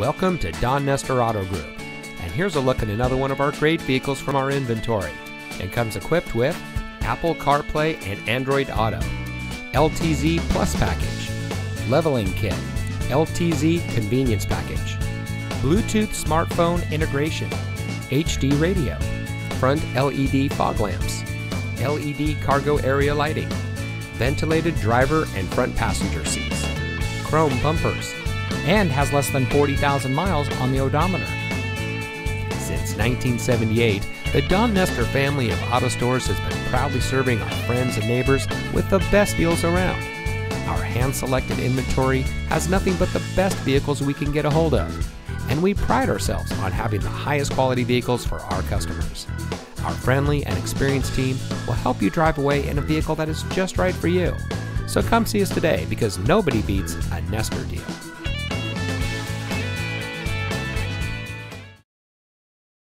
Welcome to Don Nester Auto Group. And here's a look at another one of our great vehicles from our inventory. It comes equipped with Apple CarPlay and Android Auto, LTZ Plus package, leveling kit, LTZ convenience package, Bluetooth smartphone integration, HD radio, front LED fog lamps, LED cargo area lighting, ventilated driver and front passenger seats, chrome bumpers, and has less than 40,000 miles on the odometer. Since 1978, the Don Nester family of auto stores has been proudly serving our friends and neighbors with the best deals around. Our hand selected inventory has nothing but the best vehicles we can get a hold of, and we pride ourselves on having the highest quality vehicles for our customers. Our friendly and experienced team will help you drive away in a vehicle that is just right for you. So come see us today because nobody beats a Nester deal.